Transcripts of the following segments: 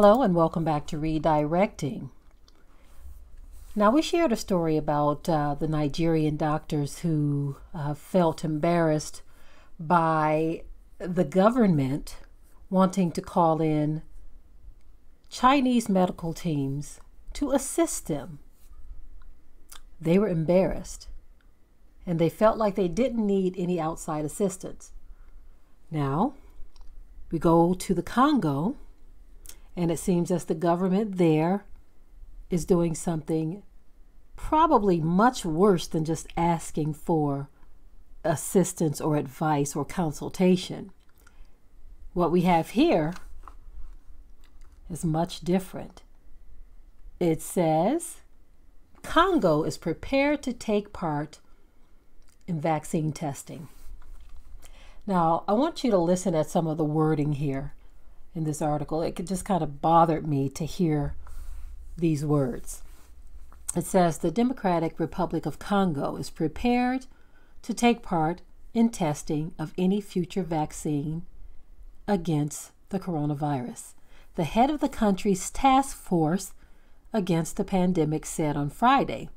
Hello, and welcome back to Redirecting. Now, we shared a story about uh, the Nigerian doctors who uh, felt embarrassed by the government wanting to call in Chinese medical teams to assist them. They were embarrassed and they felt like they didn't need any outside assistance. Now, we go to the Congo and it seems as the government there is doing something probably much worse than just asking for assistance or advice or consultation. What we have here is much different. It says Congo is prepared to take part in vaccine testing. Now, I want you to listen at some of the wording here in this article. It just kind of bothered me to hear these words. It says the Democratic Republic of Congo is prepared to take part in testing of any future vaccine against the coronavirus. The head of the country's task force against the pandemic said on Friday,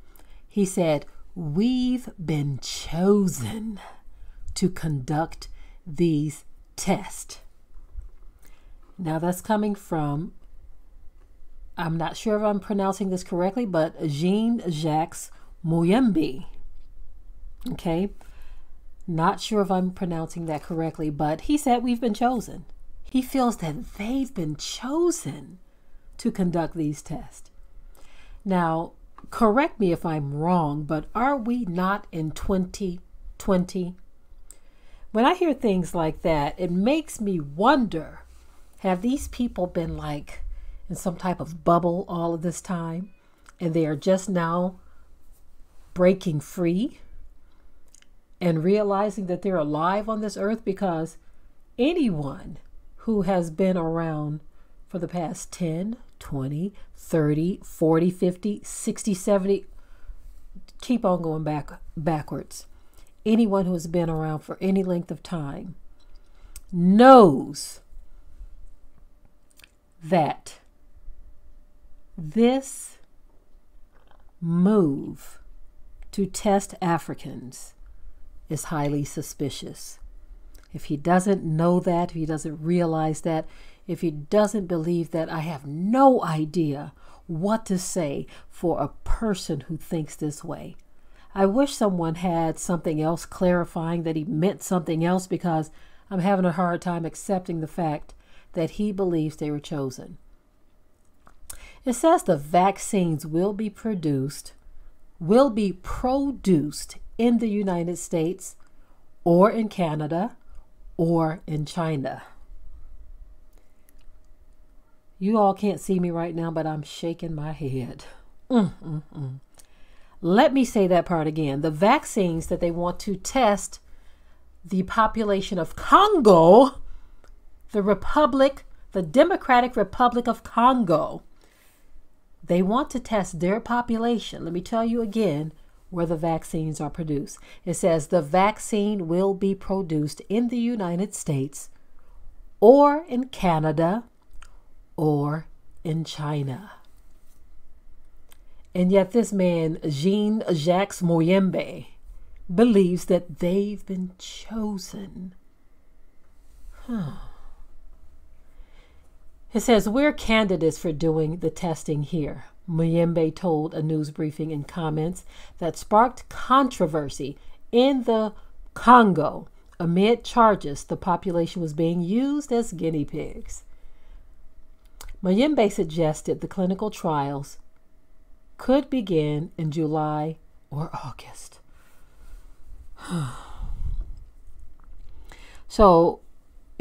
he said, We've been chosen to conduct these tests. Now that's coming from, I'm not sure if I'm pronouncing this correctly, but Jean Jacques Muyembe. Okay. Not sure if I'm pronouncing that correctly, but he said we've been chosen. He feels that they've been chosen to conduct these tests. Now, correct me if I'm wrong, but are we not in 2020? When I hear things like that, it makes me wonder have these people been like in some type of bubble all of this time and they are just now breaking free and realizing that they're alive on this earth? Because anyone who has been around for the past 10, 20, 30, 40, 50, 60, 70, keep on going back backwards. Anyone who has been around for any length of time knows that this move to test Africans is highly suspicious. If he doesn't know that, if he doesn't realize that, if he doesn't believe that, I have no idea what to say for a person who thinks this way. I wish someone had something else clarifying that he meant something else because I'm having a hard time accepting the fact that he believes they were chosen. It says the vaccines will be produced, will be produced in the United States or in Canada or in China. You all can't see me right now, but I'm shaking my head. Mm, mm, mm. Let me say that part again. The vaccines that they want to test the population of Congo the Republic, the Democratic Republic of Congo. They want to test their population. Let me tell you again where the vaccines are produced. It says the vaccine will be produced in the United States or in Canada or in China. And yet, this man, Jean Jacques Muyembe, believes that they've been chosen. Huh. It says, We're candidates for doing the testing here. Muyembe told a news briefing in comments that sparked controversy in the Congo amid charges the population was being used as guinea pigs. Muyembe suggested the clinical trials could begin in July or August. so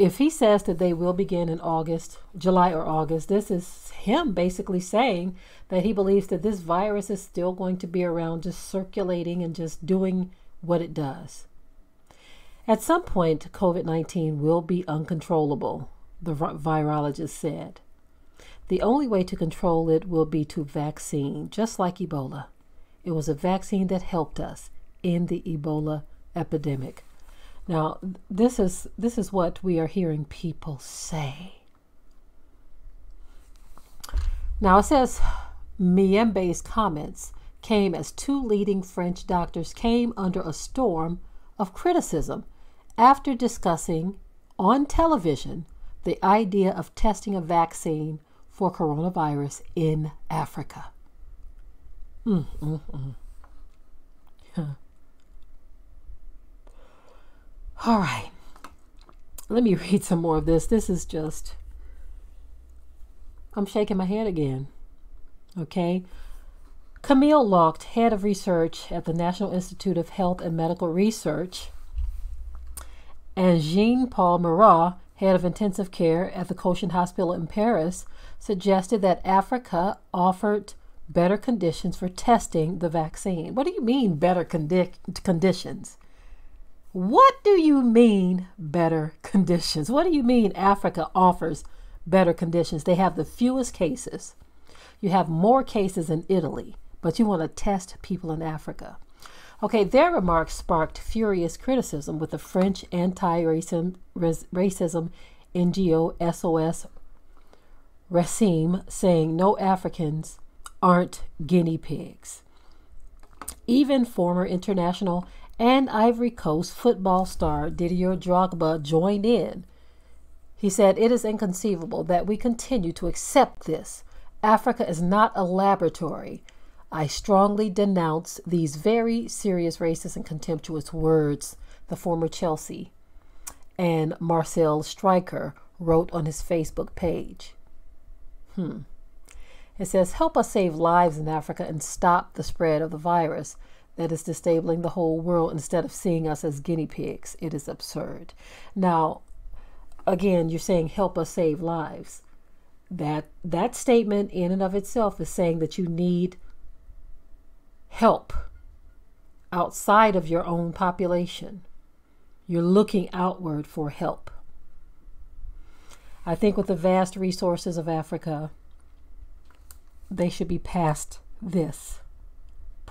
if he says that they will begin in August, July or August, this is him basically saying that he believes that this virus is still going to be around, just circulating and just doing what it does. At some point, COVID 19 will be uncontrollable, the virologist said. The only way to control it will be to vaccine, just like Ebola. It was a vaccine that helped us in the Ebola epidemic. Now, this is this is what we are hearing people say. Now it says Muyembe's comments came as two leading French doctors came under a storm of criticism after discussing on television the idea of testing a vaccine for coronavirus in Africa. Mm, mm, mm. All right. Let me read some more of this. This is just, I'm shaking my head again. Okay. Camille Locht, head of research at the National Institute of Health and Medical Research, and Jean Paul Mira, head of intensive care at the Cochin Hospital in Paris, suggested that Africa offered better conditions for testing the vaccine. What do you mean, better condi- conditions? What do you mean, better conditions? What do you mean, Africa offers better conditions? They have the fewest cases. You have more cases in Italy, but you want to test people in Africa. Okay, their remarks sparked furious criticism with the French anti racism NGO SOS Racisme saying no Africans aren't guinea pigs. Even former international and Ivory Coast football star Didier Drogba joined in. He said, It is inconceivable that we continue to accept this. Africa is not a laboratory. I strongly denounce these very serious racist and contemptuous words, the former Chelsea and Marseille striker wrote on his Facebook page. Hmm. It says, Help us save lives in Africa and stop the spread of the virus that is disabling the whole world instead of seeing us as guinea pigs. It is absurd. Now, again, you're saying, Help us save lives. That, that statement, in and of itself, is saying that you need help outside of your own population. You're looking outward for help. I think with the vast resources of Africa, they should be past this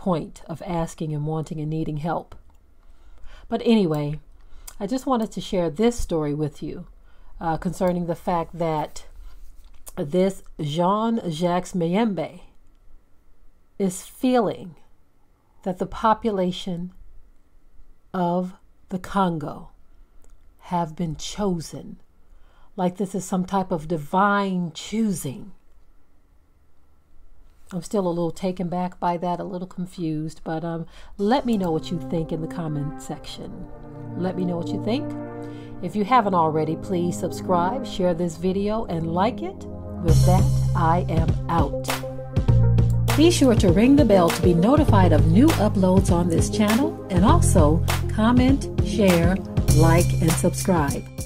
point of asking and wanting and needing help. But anyway, I just wanted to share this story with you uh, concerning the fact that this Jean Jacques Muyembe is feeling that the population of the Congo have been chosen, like this is some type of divine choosing. I'm still a little taken back by that, a little confused, but um, let me know what you think in the comment section. Let me know what you think. If you haven't already, please subscribe, share this video, and like it. With that, I am out. Be sure to ring the bell to be notified of new uploads on this channel and also comment, share, like, and subscribe.